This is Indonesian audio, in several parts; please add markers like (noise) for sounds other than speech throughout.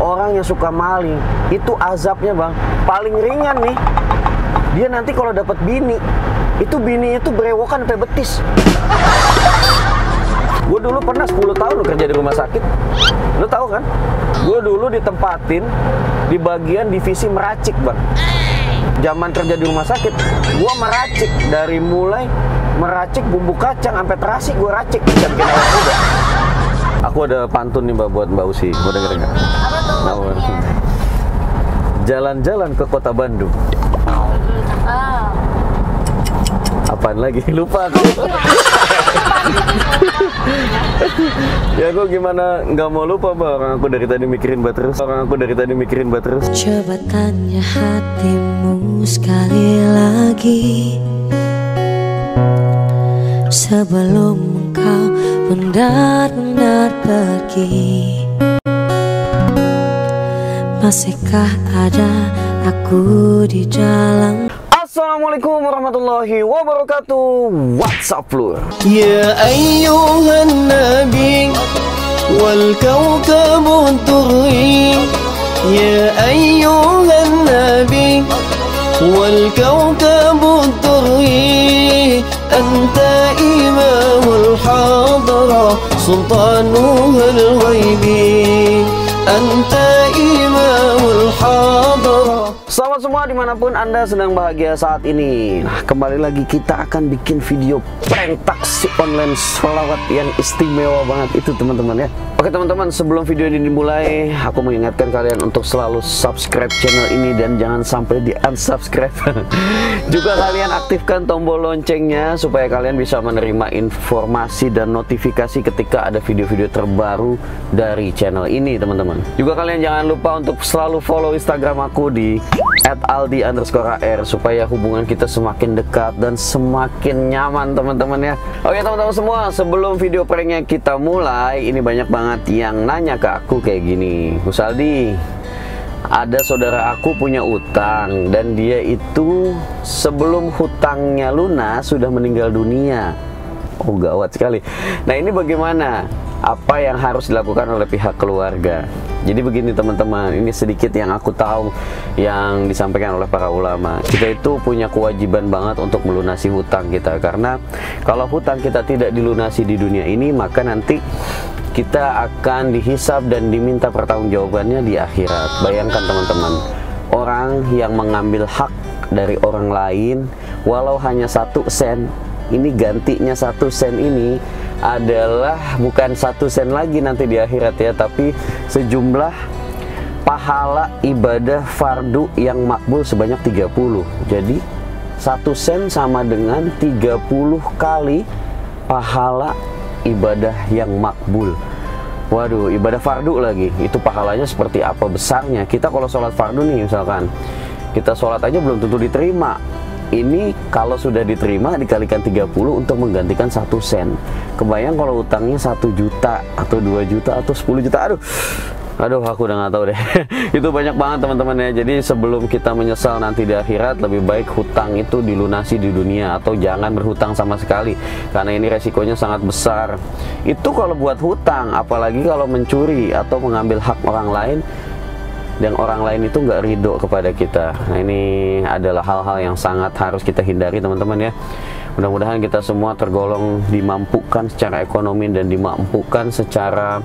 orang yang suka maling itu azabnya bang. Paling ringan nih. Dia nanti kalau dapat bini itu bini itu berewokan sampai betis. Gue dulu pernah 10 tahun lo kerja di rumah sakit. Lo tahu kan? Gue dulu ditempatin di bagian divisi meracik bang. Zaman kerja di rumah sakit gue meracik. Dari mulai meracik bumbu kacang sampai terasi gue racik. Jam kena muda aku ada pantun nih mbak buat mbak Usi. Mau denger nggak? Apa tuh? Nah, jalan-jalan ke kota Bandung. Ah. apaan lagi? (laughs) Lupa aku. (laughs) Ya aku gimana? Nggak mau lupa mbak. Orang aku dari tadi mikirin mbak terus. Orang aku dari tadi mikirin mbak terus. Coba tanya hatimu sekali lagi. Sebelum engkau benar pergi. Masihkah ada aku di jalan? Assalamualaikum warahmatullahi wabarakatuh. What's up lur Ya ayuhan nabi Wal kawkabu turi Ya ayuhan nabi Wal kawkabu turi أنت إمام الحضرة سلطانها الغيبي أنت semua di mana pun anda sedang bahagia saat ini. Nah kembali lagi kita akan bikin video prank taksi online selawat yang istimewa banget itu teman-teman ya. Oke teman-teman sebelum video ini dimulai Aku mengingatkan kalian untuk selalu subscribe channel ini dan jangan sampai di unsubscribe. (laughs) Juga kalian aktifkan tombol loncengnya Supaya kalian bisa menerima informasi dan notifikasi ketika ada video-video terbaru dari channel ini teman-teman. Juga kalian jangan lupa untuk selalu follow Instagram aku di @aldi underscore AR supaya hubungan kita semakin dekat dan semakin nyaman teman-teman ya. Oke teman-teman semua, sebelum video pranknya kita mulai, ini banyak banget yang nanya ke aku kayak gini, Gus Aldi, ada saudara aku punya utang dan dia itu sebelum hutangnya lunas sudah meninggal dunia. Oh gawat sekali. Nah ini bagaimana? Apa yang harus dilakukan oleh pihak keluarga? Jadi begini teman-teman, ini sedikit yang aku tahu yang disampaikan oleh para ulama. Kita itu punya kewajiban banget untuk melunasi hutang kita karena kalau hutang kita tidak dilunasi di dunia ini maka nanti kita akan dihisap dan diminta pertanggungjawabannya di akhirat. Bayangkan teman-teman, orang yang mengambil hak dari orang lain walau hanya satu sen ini gantinya satu sen ini adalah bukan satu sen lagi nanti di akhirat ya tapi sejumlah pahala ibadah fardu yang makbul sebanyak 30 jadi satu sen sama dengan 30 kali pahala ibadah yang makbul Waduh, ibadah fardu lagi. Itu pahalanya seperti apa besarnya? Kita kalau sholat fardu nih misalkan, kita sholat aja belum tentu diterima. Ini kalau sudah diterima dikalikan 30 untuk menggantikan satu sen. Kebayang kalau utangnya satu juta atau 2 juta atau 10 juta. Aduh, aduh aku udah nggak tahu deh. (laughs) itu banyak banget teman-teman ya. Jadi sebelum kita menyesal nanti di akhirat, lebih baik hutang itu dilunasi di dunia atau jangan berhutang sama sekali. Karena ini resikonya sangat besar. Itu kalau buat hutang, apalagi kalau mencuri atau mengambil hak orang lain dan orang lain itu nggak ridho kepada kita. Nah ini adalah hal-hal yang sangat harus kita hindari teman-teman ya. Mudah-mudahan kita semua tergolong dimampukan secara ekonomi dan dimampukan secara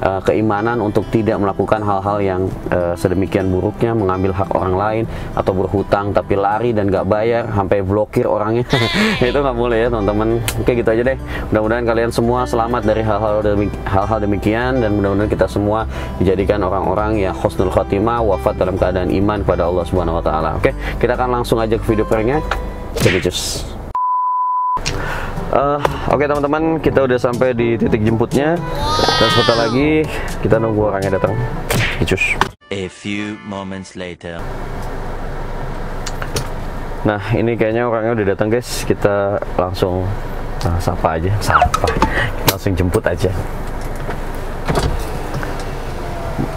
uh, keimanan untuk tidak melakukan hal-hal yang uh, sedemikian buruknya mengambil hak orang lain atau berhutang tapi lari dan nggak bayar sampai blokir orangnya. (laughs) Itu nggak boleh ya teman-teman. Oke gitu aja deh. Mudah-mudahan kalian semua selamat dari hal-hal hal-hal demikian dan mudah-mudahan kita semua dijadikan orang-orang yang husnul khotimah wafat dalam keadaan iman kepada Allah Subhanahu wa taala. Oke kita akan langsung aja ke video pranknya. Jadi cus Eh, Oke teman-teman, kita udah sampai di titik jemputnya dan sebentar lagi kita nunggu orangnya datang. Cus. A few moments later. Nah ini kayaknya orangnya udah datang guys. Kita langsung ah, sapa aja, sapa. Kita langsung jemput aja.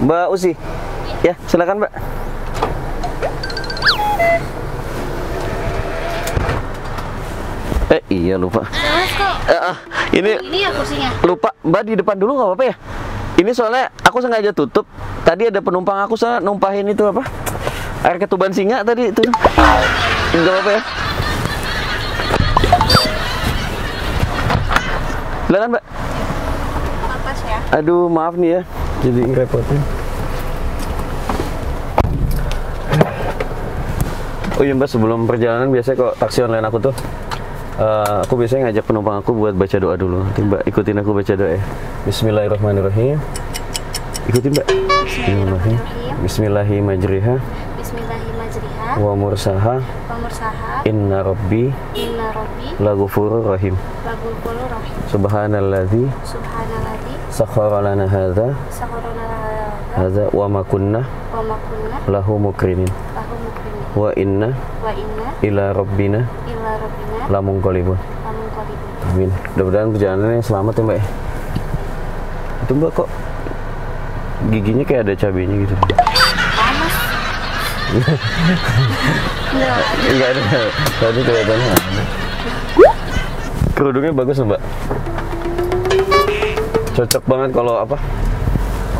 Mbak Usi, ya silakan Mbak. Eh iya lupa. Mas kok Eh, ah, ini ini ya kursinya? lupa Mbak di depan dulu nggak apa-apa ya? Ini soalnya aku sengaja tutup tadi ada penumpang aku sana numpahin itu apa? Air ketuban singa tadi itu. Enggak apa ya? Silakan, Mbak. Atas ya. Aduh, maaf nih ya. Jadi repotin. Oh iya Mbak, sebelum perjalanan biasanya kok taksi online aku tuh eh, aku biasanya ngajak penumpang aku buat baca doa dulu. Nanti Mbak ikutin aku baca doa ya. Bismillahirrahmanirrahim. Ikutin Mbak. Bismillahirrahmanirrahim. Bismillahirrahmanirrahim. Bismillahirrahmanirrahim. Wa mursaha Wa mursaha. inna rabbi Inna rabbi laghafurur rahim. lagul qulur rahim. Subhanalladzi Subhanalladzi sakhkhara lana hadza sakharana hadza wa ma kunna wa ma kunna lahu mukrimin. wa inna Wa inna ila rabbina lamun qalibun. Amin. Mudah-mudahan perjalanannya selamat ya Mbak ya. Itu Mbak kok giginya kayak ada cabenya gitu. Panas. (laughs) Enggak. Ada. Tadi kelihatannya. Kerudungnya bagus Mbak. Cocok banget kalau apa?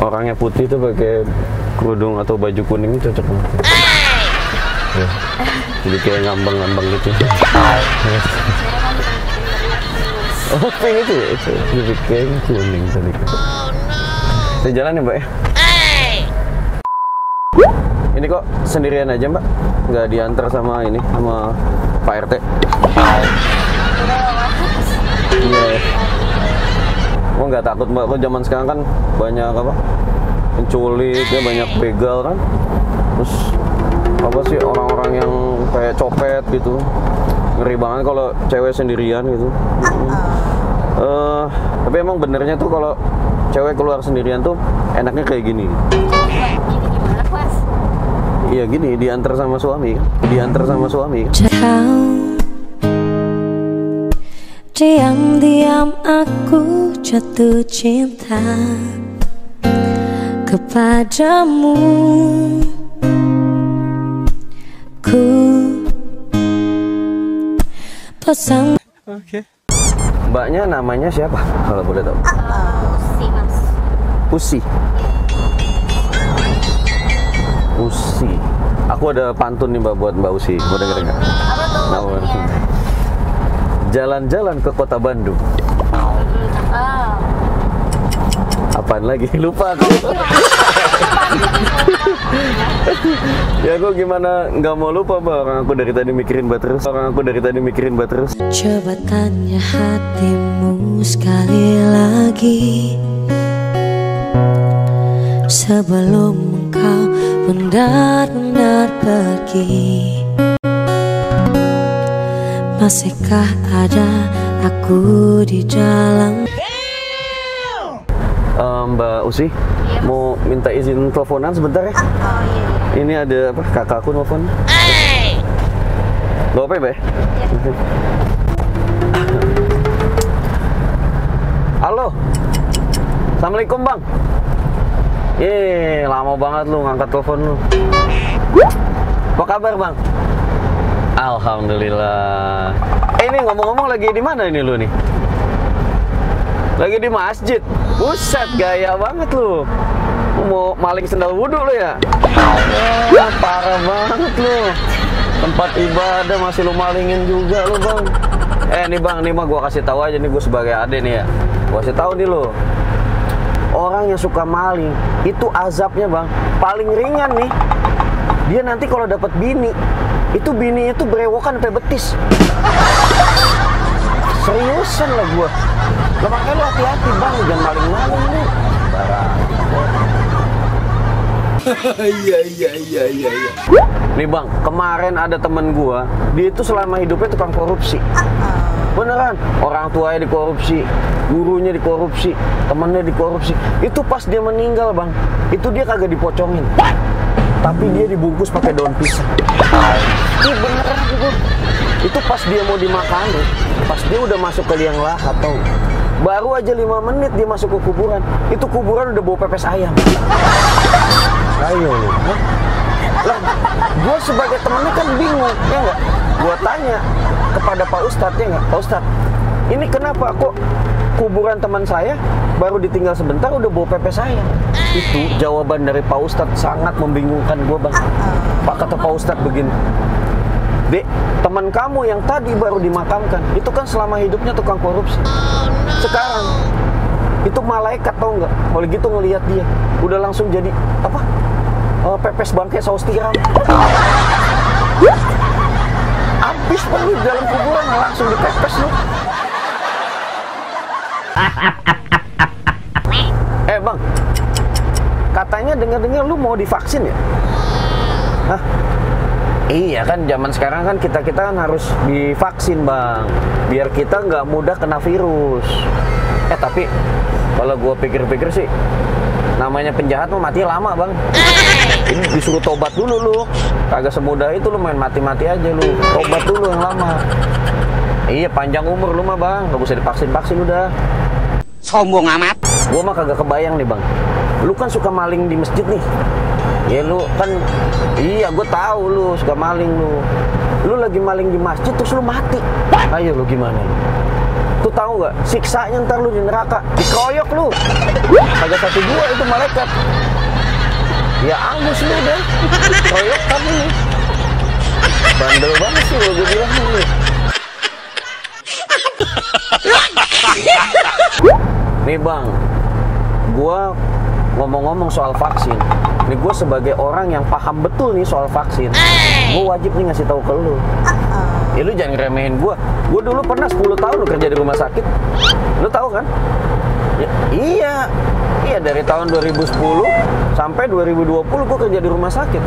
Orangnya putih tuh pakai kerudung atau baju kuning itu cocok banget. Ya. Jadi kayak ngambang-ngambang gitu. (laughs) Oh, pink itu ya? Itu lebih kayak kuning tadi. Kita jalan ya, Mbak ya? Ini kok sendirian aja mbak? Nggak diantar sama ini, sama Pak RT? Iya ya. Oh nggak takut mbak, kok zaman sekarang kan banyak apa? Penculik, ya banyak begal kan? Terus apa sih orang-orang yang kayak copet gitu Ngeri banget kalau cewek sendirian gitu Eh, Tapi emang benernya tuh kalau cewek keluar sendirian tuh enaknya kayak gini? Iya gini, diantar sama suami kan? Diantar sama suami kan? Diam-diam aku jatuh cinta Kepadamu Ku Pasang Mbaknya namanya siapa? Kalau boleh tahu. Si Mas. Usi. Usi. Aku ada pantun nih mbak buat Mbak Usi. Mau denger nggak? Apa tuh? Nah? Jalan-jalan ke kota Bandung. Oh. Apaan lagi? (laughs) Lupa aku. (laughs) ya aku gimana? Nggak mau lupa mbak orang aku dari tadi mikirin mbak terus. Orang aku dari tadi mikirin mbak terus. Coba tanya hatimu sekali lagi. Sebelum engkau benar-benar pergi Masihkah ada aku di dalam Mbak Usi Iya, mau minta izin teleponan sebentar ya Oh iya iya. Ini ada apa? Kakakku nelfon. Gak apa ya, Be? Halo. Assalamualaikum, Bang. Ih, lama banget lu ngangkat telepon lu. Apa kabar, Bang? Alhamdulillah. Eh, ini ngomong-ngomong lagi di mana ini lu nih? Lagi di masjid. Buset, gaya banget lu. Mau maling sendal wudhu lu ya? Wah, parah banget lu. Tempat ibadah masih lu malingin juga lu, Bang. Eh, nih Bang, nih mah gua kasih tahu aja nih gua sebagai ade nih ya. Gua kasih tahu nih lu. Orang yang suka maling, itu azabnya, Bang, paling ringan nih. Dia nanti kalau dapat bini, itu bininya tuh berewokan sampai betis. Seriusan lah gua. Lah makanya lu hati-hati bang, jangan maling-maling lu. Barang. (laughs) Iya iya iya iya iya. Nih bang, kemarin ada temen gua, dia itu selama hidupnya tukang korupsi. Beneran, orang tuanya dikorupsi, gurunya dikorupsi, temennya dikorupsi. Itu pas dia meninggal bang, itu dia kagak dipocongin. Tapi dia dibungkus pakai daun pisang. Ini beneran itu. Itu pas dia mau dimakan, pas dia udah masuk ke liang lahat tau. Baru aja lima menit dia masuk ke kuburan, itu kuburan udah bau pepes ayam. Ayo hah? Lah, gue sebagai temennya kan bingung, ya nggak? Gue tanya kepada Pak Ustadz ya nggak, Pak Ustadz, ini kenapa kok kuburan teman saya baru ditinggal sebentar udah bawa pepes saya itu jawaban dari Pak Ustadz sangat membingungkan gue bang Pak kata Pak Ustadz begini Dek, teman kamu yang tadi baru dimakamkan itu kan selama hidupnya tukang korupsi. Sekarang itu malaikat tau nggak? Kalau gitu ngelihat dia udah langsung jadi apa? Eh, pepes bangkai saus tiram. Habis Bang, lu di dalam kuburan langsung dipepes lu. Eh bang katanya dengar-dengar lu mau divaksin ya? Hah? Iya kan zaman sekarang kan kita kita kan harus divaksin bang biar kita nggak mudah kena virus. Eh tapi kalau gue pikir-pikir sih namanya penjahat mah mati lama bang. Ini disuruh tobat dulu lu. Kagak semudah itu lu main mati-mati aja lu. Tobat dulu yang lama. Iya panjang umur lu mah bang, nggak usah divaksin-vaksin udah. Sombong amat. Gue mah kagak kebayang nih bang. Lu kan suka maling di masjid nih. Ya lu kan, iya gue tahu lu suka maling lu. Lu lagi maling di masjid terus lu mati. Ayo lu gimana lu? Tuh tahu nggak? Siksanya ntar lu di neraka, dikeroyok lu. Kagak satu dua itu malaikat. Ya angus lu deh. Keroyok kamu. Bandel banget sih gue bilang lu. Nih bang, gua ngomong-ngomong soal vaksin. Nih gue sebagai orang yang paham betul nih soal vaksin, gue wajib nih ngasih tahu ke lu. Ya lu jangan remehin gue. Gue dulu pernah 10 tahun lu kerja di rumah sakit. Lu tahu kan? Ya, iya, iya dari tahun 2010 sampai 2020 gue kerja di rumah sakit.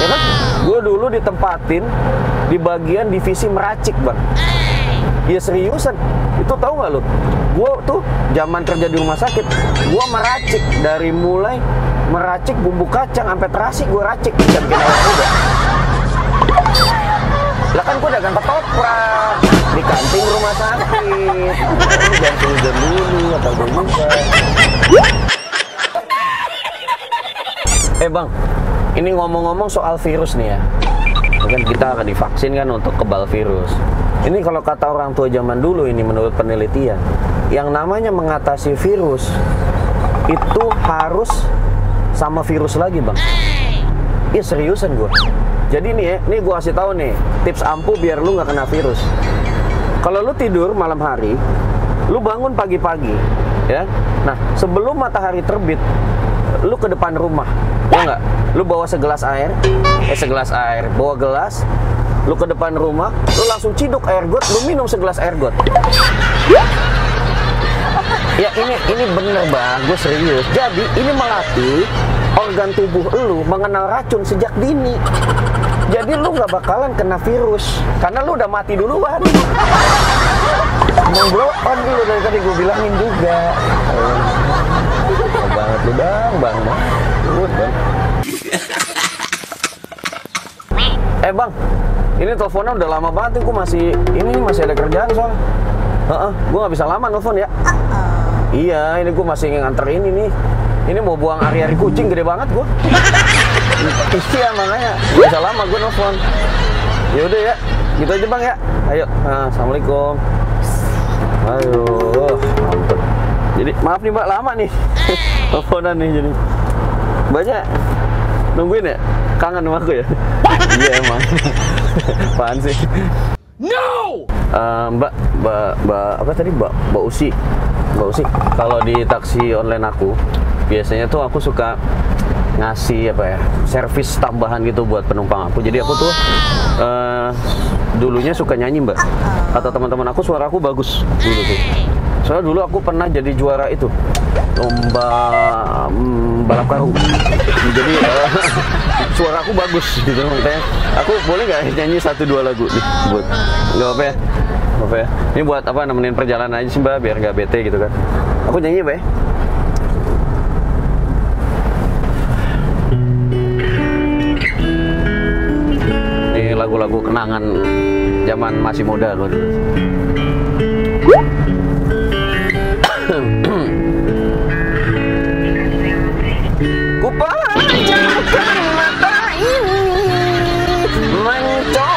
Ya kan? Gue dulu ditempatin di bagian divisi meracik bang. Ya seriusan, itu tahu nggak lu? Gue tuh zaman kerja di rumah sakit, gue meracik dari mulai meracik bumbu kacang sampai terasi gue racik jam kena muda. Lah kan gue dagang ketoprak di kantin rumah sakit. Jangan suruh dulu atau gue juga. Eh bang, ini ngomong-ngomong soal virus nih ya. Kan kita akan divaksin kan untuk kebal virus. Ini kalau kata orang tua zaman dulu ini menurut penelitian, yang namanya mengatasi virus itu harus sama virus lagi bang. Iya seriusan gue. Jadi nih ya, nih gue kasih tahu nih tips ampuh biar lu nggak kena virus. Kalau lu tidur malam hari, lu bangun pagi-pagi, ya. Nah sebelum matahari terbit, lu ke depan rumah, ya nggak? Lu bawa segelas air, eh segelas air, bawa gelas, lu ke depan rumah, lu langsung ciduk air got, lu minum segelas air got. Ya ini ini bener bang, gue serius. Jadi ini melatih organ tubuh lu mengenal racun sejak dini. Jadi lu nggak bakalan kena virus karena lu udah mati duluan. Mau blow on dulu dari tadi gue bilangin juga. Oh, banget lu bang, bang, bang. Bang. Eh bang, ini teleponnya udah lama banget gue masih ini masih ada kerjaan soalnya. Heeh, gue nggak bisa lama nelfon ya. Iya, ini gue masih nganter ini nih. Ini mau buang ari-ari kucing gede banget gue. (laughs) iya makanya bisa lama gue nelfon. Ya udah ya, gitu aja bang ya. Ayo, nah, assalamualaikum. Ayo, ampun. Jadi maaf nih mbak lama nih (laughs) teleponan nih jadi banyak nungguin ya kangen sama aku ya (laughs) iya emang apaan sih no mbak mbak mbak apa tadi mbak mbak usi mbak usi kalau di taksi online aku biasanya tuh aku suka ngasih apa ya servis tambahan gitu buat penumpang aku. Jadi aku tuh eh, dulunya suka nyanyi mbak. Kata teman-teman aku suara aku bagus dulu tuh. Soalnya dulu aku pernah jadi juara itu lomba mm, balap karung. Jadi eh, (laughs) suara aku bagus gitu makanya aku boleh nggak nyanyi satu dua lagu nih buat? Nggak apa ya apa ya. Ini buat apa nemenin perjalanan aja sih mbak biar nggak bete gitu kan. Aku nyanyi mbak ya? Ini lagu-lagu kenangan zaman masih muda loh dulu. Ku mata ini mencoba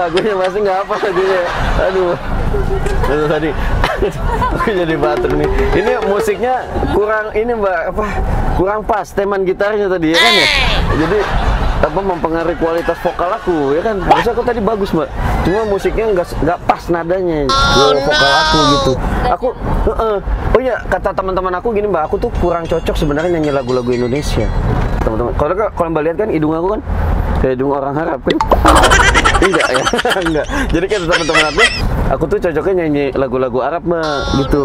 lagunya masih nggak hafal lagunya. Aduh. Aduh tadi. (laughs) Aku jadi batuk nih. Ini musiknya kurang ini mbak apa? Kurang pas teman gitarnya tadi ya kan ya. Jadi apa mempengaruhi kualitas vokal aku ya kan? Harusnya aku tadi bagus mbak. Cuma musiknya nggak nggak pas nadanya. Ke vokal aku gitu. Aku heeh. oh iya kata teman-teman aku gini mbak. Aku tuh kurang cocok sebenarnya nyanyi lagu-lagu Indonesia. Teman-teman kalau kalau mbak lihat kan hidung aku kan kayak hidung orang Arab kan (laughs) enggak ya (laughs) enggak jadi kata teman-teman aku aku tuh cocoknya nyanyi lagu-lagu Arab mah gitu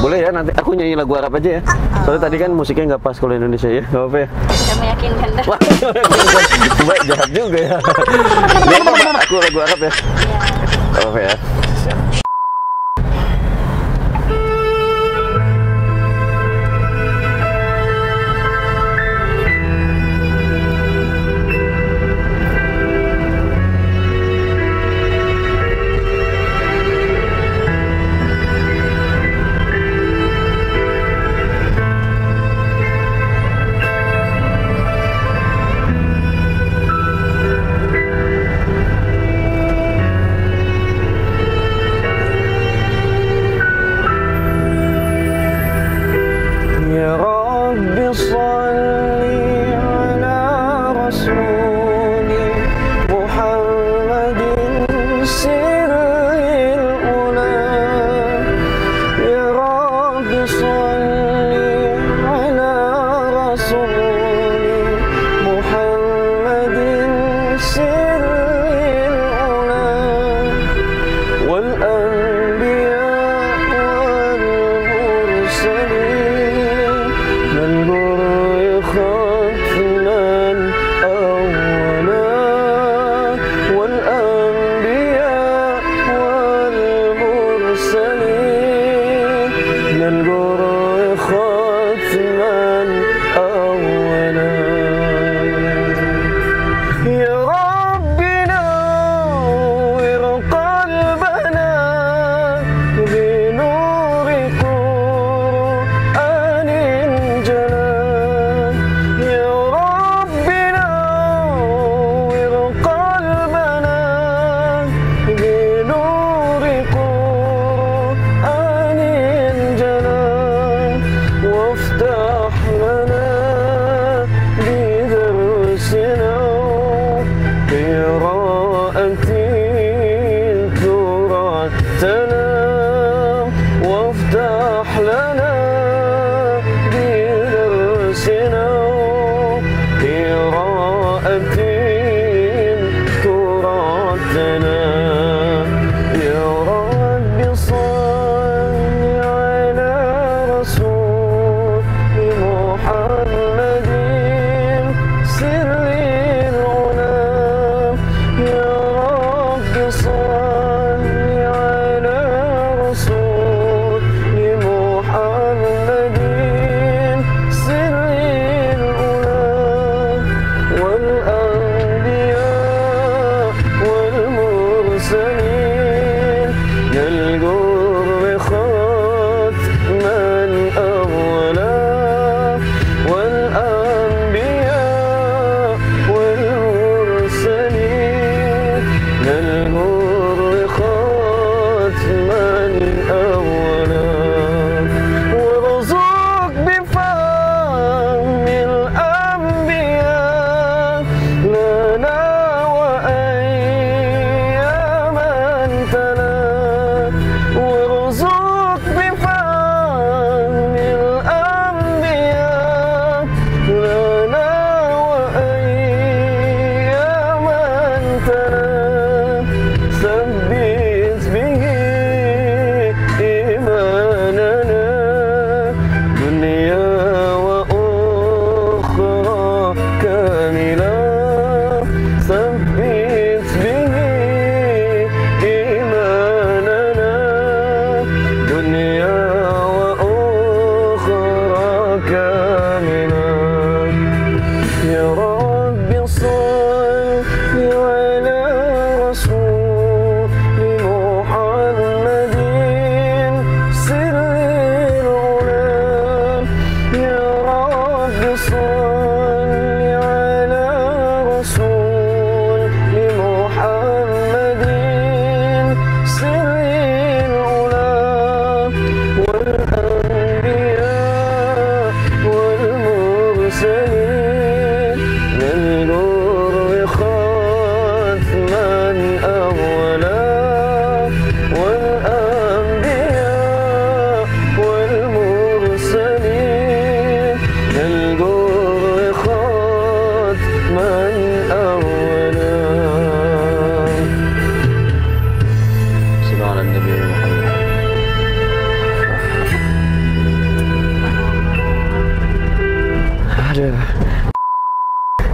boleh ya nanti aku nyanyi lagu Arab aja ya soalnya tadi kan musiknya nggak pas kalau Indonesia ya nggak apa ya meyakinkan. Wah, (laughs) jahat juga ya. (laughs) Aku lagu Arab ya. Oh ya.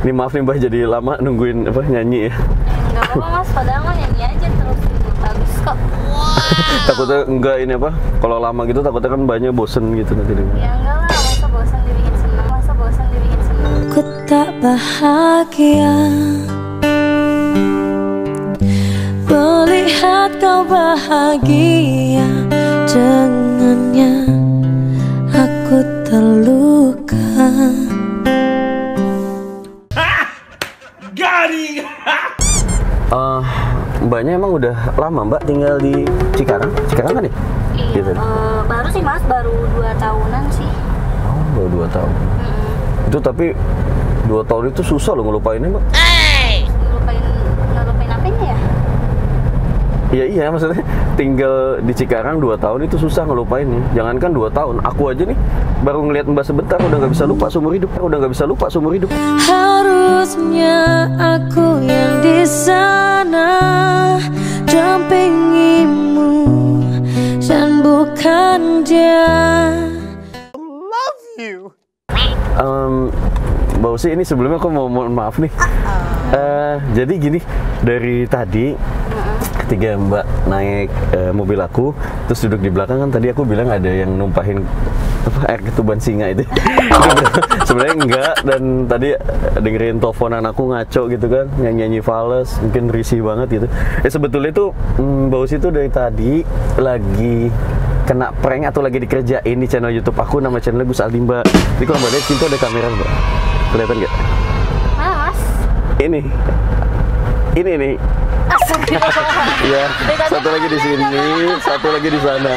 Maaf nih Mbak jadi lama nungguin apa nyanyi ya. Enggak apa-apa mas, padahal mah nyanyi aja terus. Bagus kok. (laughs) takutnya enggak ini apa? Kalau lama gitu takutnya kan banyak bosen gitu nanti. Ya enggak lah, masa bosan dibikin seneng. Masa bosan dibikin seneng. Ku tak bahagia Melihat kau bahagia Dengannya Aku terluka Eh, mbaknya emang udah lama Mbak tinggal di Cikarang? Cikarang kan ya? Iya, Gitu. eh, baru sih mas, baru dua tahunan sih. Oh, baru dua tahun. Mm-mm. Itu tapi dua tahun itu susah loh ngelupainnya Mbak. Ngelupain, Iya iya maksudnya tinggal di Cikarang dua tahun itu susah ngelupainnya. Jangankan dua tahun, aku aja nih baru ngelihat Mbak sebentar udah nggak bisa lupa seumur hidup. Udah nggak bisa lupa seumur hidup. Harusnya aku yang di sana Dampingimu Dan bukan dia Em, Mbak Usi ini sebelumnya aku mau mohon maaf nih. Eh, jadi gini dari tadi ketika Mbak naik eh, mobil aku terus duduk di belakang kan tadi aku bilang ada yang numpahin apa air ketuban singa itu. (laughs) Sebenarnya enggak dan tadi dengerin teleponan aku ngaco gitu kan nyanyi-nyanyi fals mungkin risih banget gitu. Eh sebetulnya itu mm, Mbak Usi itu dari tadi lagi kena prank atau lagi dikerjain di channel YouTube aku nama channelnya Gus Aldi Mbak. Jadi kalau Mbak lihat situ ada kamera Mbak. Kelihatan nggak? Mas? Ini. Ini nih. Iya. Tadi Satu lagi di sini, satu lagi di sana.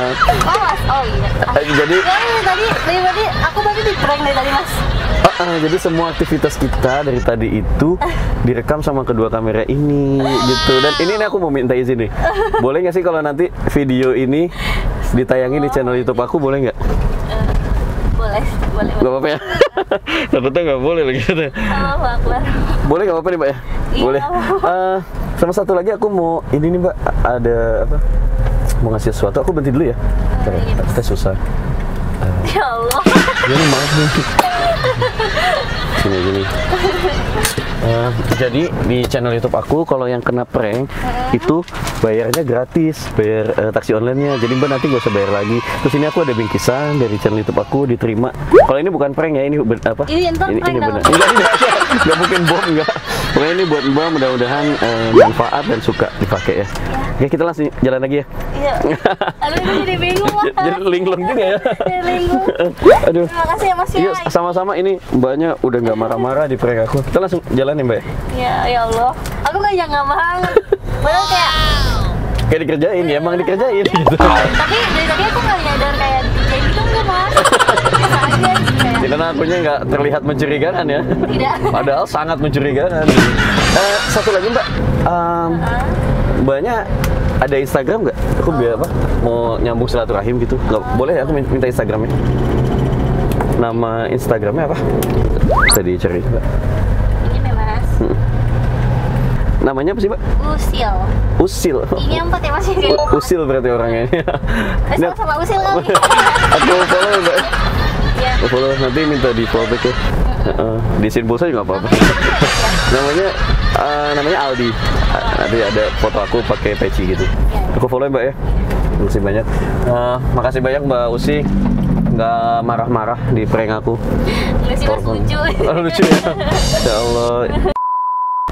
Oh mas, oh iya. Eh, Jadi Ya, tadi, tadi, aku berarti di prank dari tadi mas. Ah, jadi semua aktivitas kita dari tadi itu direkam sama kedua kamera ini gitu. Dan ini, ini aku mau minta izin nih. Boleh nggak sih kalau nanti video ini ditayangin di channel YouTube aku boleh nggak? Boleh. Gak apa-apa ya? (laughs) Takutnya nggak boleh lagi. gitu. Allahu Akbar. Boleh nggak apa-apa nih mbak ya? Iya, Boleh. Eh, sama satu lagi aku mau ini nih mbak ada apa? Mau ngasih sesuatu. Aku berhenti dulu ya. Bentar ya, iya. Kita susah. Ya Allah. Gini maaf nih. (laughs) Sini gini. (laughs) Eh, jadi di channel YouTube aku kalau yang kena prank itu bayarnya gratis, bayar eh, taksi online-nya. Jadi Mbak nanti gak usah bayar lagi. Terus ini aku ada bingkisan dari channel YouTube aku diterima. Kalau ini bukan prank ya, ini ben- apa? Ini ini, prank ini benar. Enggak, enggak, (laughs) enggak mungkin bom enggak. Pokoknya ini buat Mbak mudah-mudahan eh, manfaat dan suka dipakai ya. Oke, kita langsung jalan lagi ya. Iya. Aduh, ini jadi bingung. Jadi linglung juga ya. Bingung. (laughs) Aduh. Terima kasih ya mas ya. Iya, sama-sama ini mbaknya udah nggak marah-marah di prank aku. Kita langsung jalan ya mbak. ya? Ya, ya Allah. Aku gak nyangka banget. Padahal kayak, (laughs) Kayak dikerjain ya, emang dikerjain gitu. tapi dari tadi aku gak nyadar kayak kayak gitu enggak mas. Biasa (laughs) aja Ya, karena akunya nggak terlihat mencurigakan ya. Tidak. (laughs) Padahal sangat mencurigakan. Eh, satu lagi mbak, Em, mbaknya ada Instagram nggak? Aku biar apa? Mau nyambung silaturahim gitu? Nggak boleh ya? Aku min- minta Instagramnya. Nama Instagramnya apa? Bisa dicari mbak. Ini mas. Namanya apa sih mbak? Usil. Usil. Ini empat ya mas Usil berarti orangnya. Ini sama-sama usil kali. (laughs) aku follow mbak. Iya. Aku follow nanti minta di follow back ya. Heeh, di simpul saja nggak apa-apa. (laughs) namanya eh, namanya Aldi. Nanti ada foto aku pakai peci gitu. Aku follow ya mbak ya. Terima kasih banyak. Eh, makasih banyak mbak Usi nggak marah-marah di prank aku. Enggak sih lucu. (laughs) Lucu ya. Ya Allah.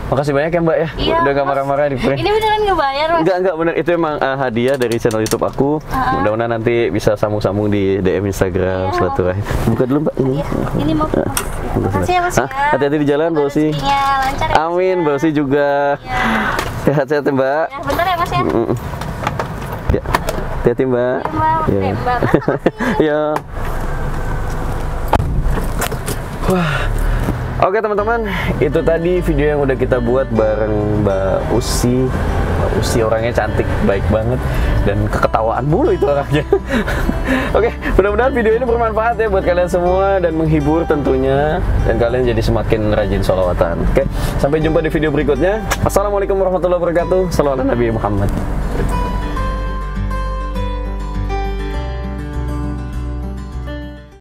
Makasih banyak ya mbak ya. Iya, Udah Mas. marah-marah di prank. Ini beneran ngebayar mas. Enggak, enggak bener. Itu emang eh, hadiah dari channel YouTube aku. Mudah-mudahan nanti bisa sambung-sambung di DM Instagram Iya. silaturahim. Buka dulu, Mbak. Ini. Iya, ini mau. Makasih ya mas ya. Hati-hati di jalan, Mbak Usi. Lancar ya. Amin, ya. Mbak Usi juga. Iya. Sehat-sehat ya, Mbak. Ya, bentar ya mas ya. Ya. Hati-hati, Mbak. Iya, Mbak. Ya. Eh, Mbak. (laughs) Ya. Wah. Oke teman-teman, itu tadi video yang udah kita buat bareng Mbak Usi. Mbak Usi orangnya cantik, baik banget dan keketawaan mulu itu orangnya. (laughs) Oke, mudah-mudahan video ini bermanfaat ya buat kalian semua dan menghibur tentunya dan kalian jadi semakin rajin sholawatan. Oke, sampai jumpa di video berikutnya. Assalamualaikum warahmatullahi wabarakatuh. Salam ala Nabi Muhammad.